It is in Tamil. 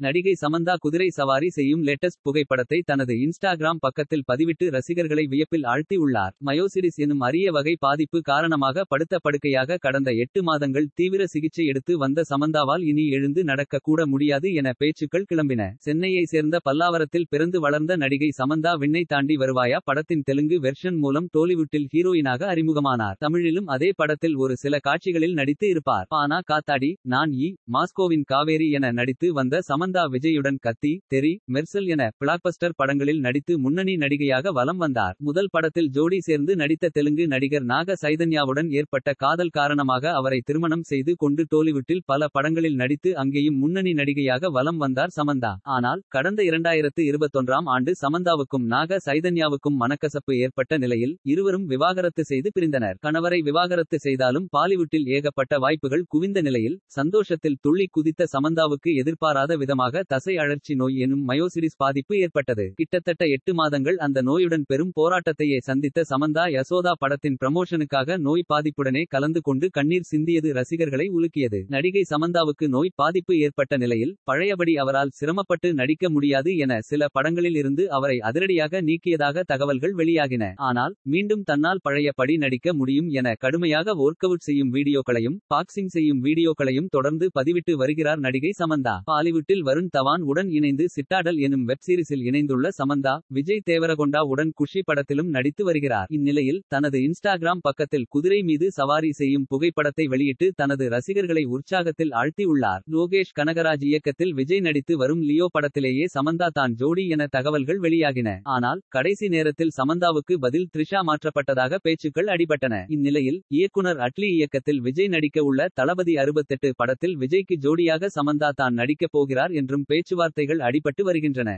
நடிகை சமந்தா குதிரை சவாரி செய்யும் லேட்டஸ்ட் புகைப்படத்தை தனது இன்ஸ்டாகிராம் பக்கத்தில் பதிவிட்டு ரசிகர்களை வியப்பில் ஆழ்த்தி உள்ளார் மயோசிடிஸ் எனும் அரிய வகை பாதிப்பு காரணமாக படுத்த படுக்கையாக கடந்த எட்டு மாதங்கள் தீவிர சிகிச்சை எடுத்து வந்த சமந்தாவால் இனி எழுந்து நடக்க கூட முடியாது என பேச்சுக்கள் கிளம்பின. சென்னையை சேர்ந்த பல்லாவரத்தில் பிறந்து வளர்ந்த நடிகை சமந்தா விண்ணை தாண்டி வருவாயா படத்தின் தெலுங்கு வெர்ஷன் மூலம் டோலிவுட்டில் ஹீரோயினாக அறிமுகமானார். தமிழிலும் அதே படத்தில் ஒரு சில காட்சிகளில் நடித்து இருப்பார். பானா காத்தாடி நான் இ மாஸ்கோவின் காவேரி என நடித்து வந்த சமந்தா விஜயுடன் கத்தி தெரி மெர்சல் என பிளாக்பஸ்டர் படங்களில் நடித்து முன்னணி நடிகையாக வலம் வந்தார். முதல் படத்தில் ஜோடி சேர்ந்து நடித்த தெலுங்கு நடிகர் நாக சைதன்யாவுடன் ஏற்பட்ட காதல் காரணமாக அவரை திருமணம் செய்து கொண்டு டோலிவுட்டில் பல படங்களில் நடித்து அங்கேயும் முன்னணி நடிகையாக வலம் வந்தார் சமந்தா. ஆனால் கடந்த இரண்டாயிரத்து இருபத்தொன்றாம் ஆண்டு சமந்தாவுக்கும் நாக சைதன்யாவுக்கும் மனக்கசப்பு ஏற்பட்ட நிலையில் இருவரும் விவாகரத்து செய்து பிரிந்தனர். கணவரை விவாகரத்து செய்தாலும் பாலிவுட்டில் ஏகப்பட்ட வாய்ப்புகள் குவிந்த நிலையில் சந்தோஷத்தில் துள்ளி குதித்த சமந்தாவுக்கு எதிர்பாராத விதம் விதமாக தசை அழற்சி நோய் எனும் மயோசிரிஸ் பாதிப்பு ஏற்பட்டது. கிட்டத்தட்ட எட்டு மாதங்கள் அந்த நோயுடன் பெரும் போராட்டத்தையே சந்தித்த சமந்தா யசோதா படத்தின் பிரமோஷனுக்காக நோய் பாதிப்புடனே கலந்து கொண்டு கண்ணீர் சிந்தியது ரசிகர்களை உலுக்கியது. நடிகை சமந்தாவுக்கு நோய் பாதிப்பு ஏற்பட்ட நிலையில் பழையபடி அவரால் சிரமப்பட்டு நடிக்க முடியாது என சில படங்களில் இருந்து அவரை அதிரடியாக நீக்கியதாக தகவல்கள் வெளியாகின. ஆனால் மீண்டும் தன்னால் பழையபடி நடிக்க முடியும் என கடுமையாக ஒர்க் அவுட் செய்யும் வீடியோக்களையும் பாக்ஸிங் செய்யும் வீடியோக்களையும் தொடர்ந்து பதிவிட்டு வருகிறார் நடிகை சமந்தா. பாலிவுட்டில் வருண் தவான் உடன் இணைந்து சிட்டாடல் எனும் வெப்சீரிஸில் இணைந்துள்ள சமந்தா விஜய் தேவரகொண்டா உடன் குஷி படத்திலும் நடித்து வருகிறார். இந்நிலையில் தனது இன்ஸ்டாகிராம் பக்கத்தில் குதிரை மீது சவாரி செய்யும் புகைப்படத்தை வெளியிட்டு தனது ரசிகர்களை உற்சாகத்தில் ஆழ்த்தியுள்ளார். லோகேஷ் கனகராஜ் இயக்கத்தில் விஜய் நடித்து வரும் லியோ படத்திலேயே சமந்தா தான் ஜோடி என தகவல்கள் வெளியாகின. ஆனால் கடைசி நேரத்தில் சமந்தாவுக்கு பதில் த்ரிஷா மாற்றப்பட்டதாக பேச்சுக்கள் அடிபட்டன. இந்நிலையில் இயக்குனர் அட்லி இயக்கத்தில் விஜய் நடிக்க உள்ள தளபதி அறுபத்தெட்டு படத்தில் விஜய்க்கு ஜோடியாக சமந்தா தான் நடிக்கப் போகிறார் என்றும் பேச்சுவார்த்தைகள் அடிபட்டு வருகின்றன.